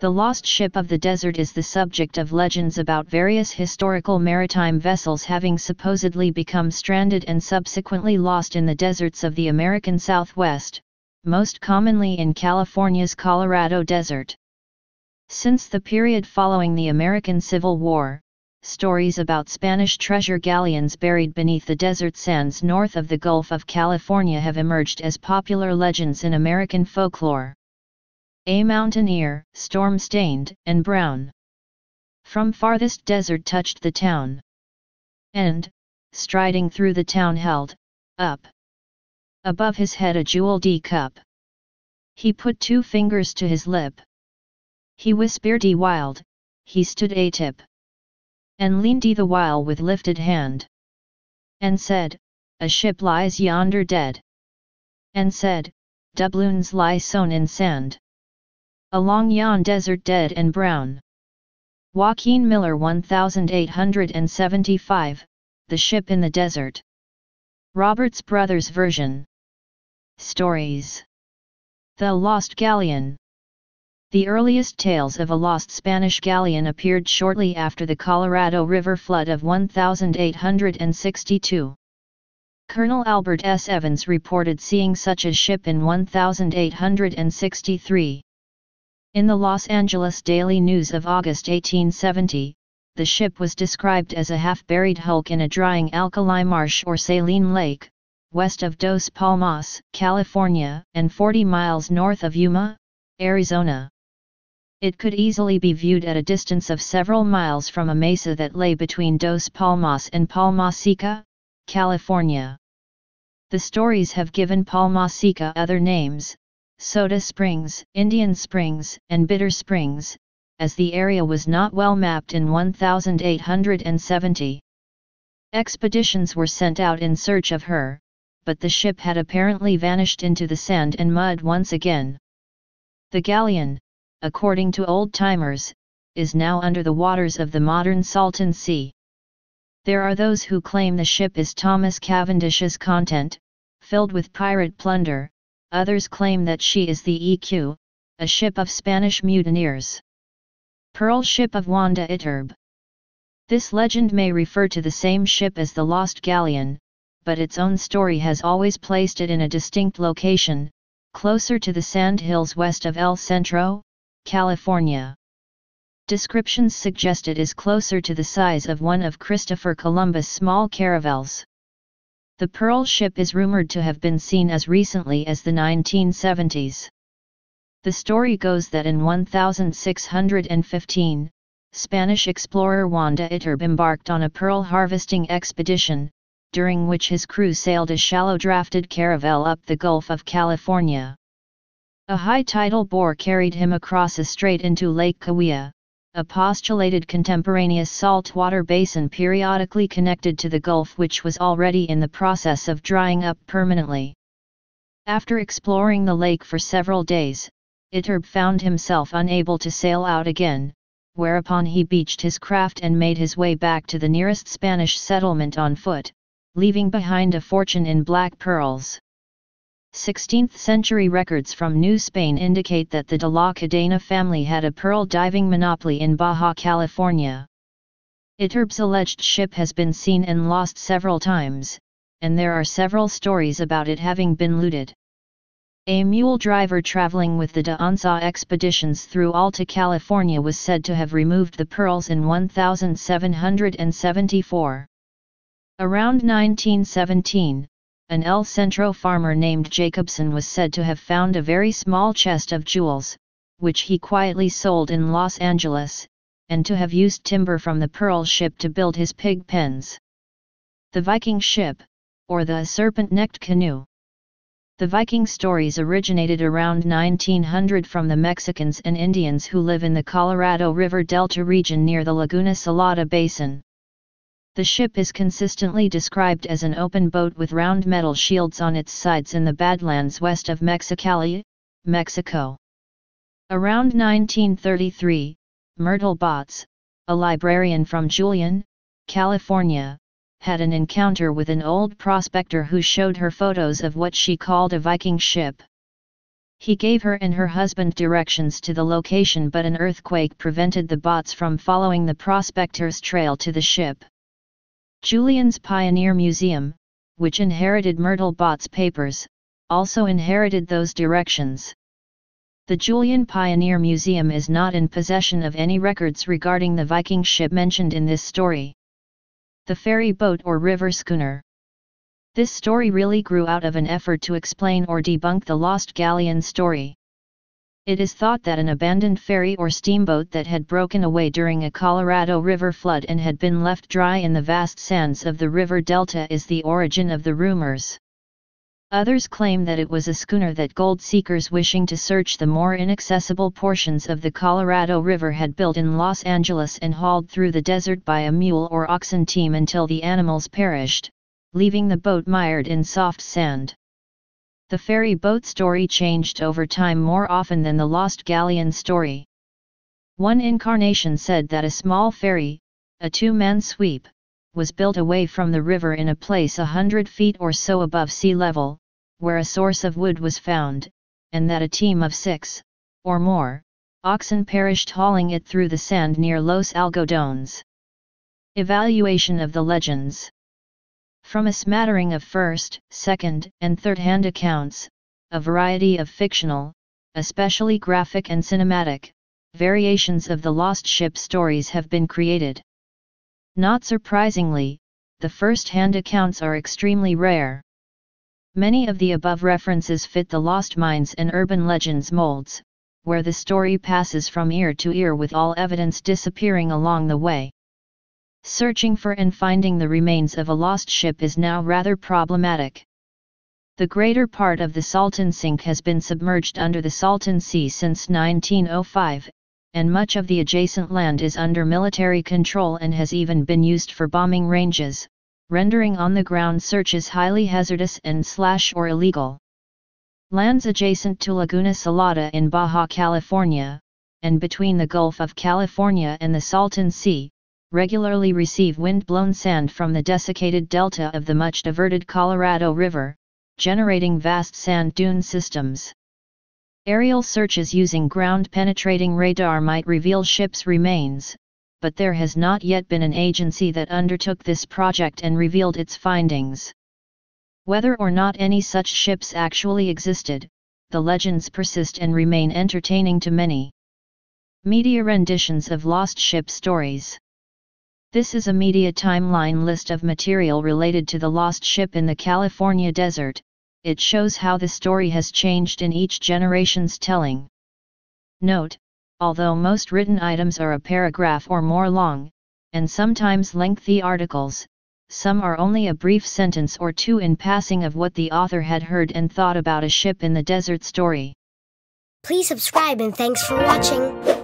The lost ship of the desert is the subject of legends about various historical maritime vessels having supposedly become stranded and subsequently lost in the deserts of the American Southwest, most commonly in California's Colorado Desert. Since the period following the American Civil War, stories about Spanish treasure galleons buried beneath the desert sands north of the Gulf of California have emerged as popular legends in American folklore. A mountaineer, storm-stained and brown. From farthest desert touched the town. And, striding through the town held, up. Above his head a jeweled cup. He put two fingers to his lip. He whispered the wild, he stood a tip. And leaned the while with lifted hand. And said, a ship lies yonder dead. And said, doubloons lie sown in sand. Along yon desert dead and brown. Joaquin Miller 1875, The Ship in the Desert. Roberts Brothers Version. Stories. The Lost Galleon. The earliest tales of a lost Spanish galleon appeared shortly after the Colorado River flood of 1862. Colonel Albert S. Evans reported seeing such a ship in 1863. In the Los Angeles Daily News of August 1870, the ship was described as a half-buried hulk in a drying alkali marsh or saline lake, west of Dos Palmas, California, and 40 miles north of Yuma, Arizona. It could easily be viewed at a distance of several miles from a mesa that lay between Dos Palmas and Palma Seca, California. The stories have given Palma Seca other names, Soda Springs, Indian Springs, and Bitter Springs, as the area was not well mapped in 1870. Expeditions were sent out in search of her, but the ship had apparently vanished into the sand and mud once again. The galleon, according to old-timers, is now under the waters of the modern Salton Sea. There are those who claim the ship is Thomas Cavendish's content, filled with pirate plunder, others claim that she is the Iqua, a ship of Spanish mutineers. Pearl Ship of Juan de Iturbe This legend may refer to the same ship as the Lost Galleon, but its own story has always placed it in a distinct location, closer to the sand hills west of El Centro, California. Descriptions suggest it is closer to the size of one of Christopher Columbus' small caravels. The Pearl ship is rumored to have been seen as recently as the 1970s. The story goes that in 1615, Spanish explorer Juan de Iturbe embarked on a pearl harvesting expedition, during which his crew sailed a shallow drafted caravel up the Gulf of California. A high tidal bore carried him across a strait into Lake Cahuilla, a postulated contemporaneous saltwater basin periodically connected to the Gulf which was already in the process of drying up permanently. After exploring the lake for several days, Iturbe found himself unable to sail out again, whereupon he beached his craft and made his way back to the nearest Spanish settlement on foot, leaving behind a fortune in black pearls. 16th-century records from New Spain indicate that the de la Cadena family had a pearl diving monopoly in Baja California. Iturbe's alleged ship has been seen and lost several times, and there are several stories about it having been looted. A mule driver traveling with the De Anza expeditions through Alta California was said to have removed the pearls in 1774. Around 1917, an El Centro farmer named Jacobson was said to have found a very small chest of jewels, which he quietly sold in Los Angeles, and to have used timber from the Pearl ship to build his pig pens. The Viking ship, or the serpent-necked canoe. The Viking stories originated around 1900 from the Mexicans and Indians who live in the Colorado River Delta region near the Laguna Salada Basin. The ship is consistently described as an open boat with round metal shields on its sides in the Badlands west of Mexicali, Mexico. Around 1933, Myrtle Botts, a librarian from Julian, California, had an encounter with an old prospector who showed her photos of what she called a Viking ship. He gave her and her husband directions to the location but an earthquake prevented the Botts from following the prospector's trail to the ship. Julian's Pioneer Museum, which inherited Myrtle Botts' papers, also inherited those directions. The Julian Pioneer Museum is not in possession of any records regarding the Viking ship mentioned in this story. The ferry boat or river schooner. This story really grew out of an effort to explain or debunk the lost galleon story. It is thought that an abandoned ferry or steamboat that had broken away during a Colorado River flood and had been left dry in the vast sands of the river delta is the origin of the rumors. Others claim that it was a schooner that gold seekers wishing to search the more inaccessible portions of the Colorado River had built in Los Angeles and hauled through the desert by a mule or oxen team until the animals perished, leaving the boat mired in soft sand. The ferry boat story changed over time more often than the lost galleon story. One incarnation said that a small ferry, a two-man sweep, was built away from the river in a place a hundred feet or so above sea level, where a source of wood was found, and that a team of six, or more, oxen perished hauling it through the sand near Los Algodones. Evaluation of the legends from a smattering of first, second, and third-hand accounts, a variety of fictional, especially graphic and cinematic, variations of the lost ship stories have been created. Not surprisingly, the first-hand accounts are extremely rare. Many of the above references fit the lost mines and urban legends molds, where the story passes from ear to ear with all evidence disappearing along the way. Searching for and finding the remains of a lost ship is now rather problematic. The greater part of the Salton Sink has been submerged under the Salton Sea since 1905, and much of the adjacent land is under military control and has even been used for bombing ranges, rendering on-the-ground searches highly hazardous and slash or illegal. Lands adjacent to Laguna Salada in Baja California, and between the Gulf of California and the Salton Sea, regularly receive wind-blown sand from the desiccated delta of the much diverted Colorado River, generating vast sand dune systems. Aerial searches using ground-penetrating radar might reveal ships' remains, but there has not yet been an agency that undertook this project and revealed its findings. Whether or not any such ships actually existed, the legends persist and remain entertaining to many. Media renditions of lost ship stories this is a media timeline list of material related to the lost ship in the California desert, it shows how the story has changed in each generation's telling. Note, although most written items are a paragraph or more long, and sometimes lengthy articles, some are only a brief sentence or two in passing of what the author had heard and thought about a ship in the desert story. Please subscribe and thanks for watching.